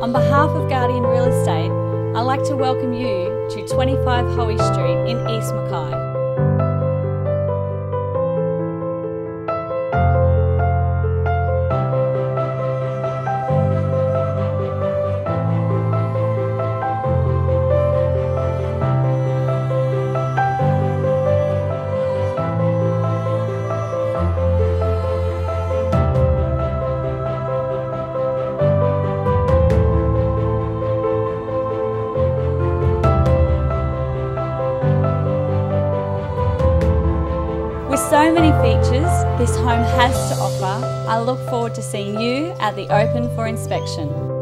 On behalf of Gardian Real Estate, I'd like to welcome you to 25 Hoey Street in East Mackay. With so many features this home has to offer, I look forward to seeing you at the open for inspection.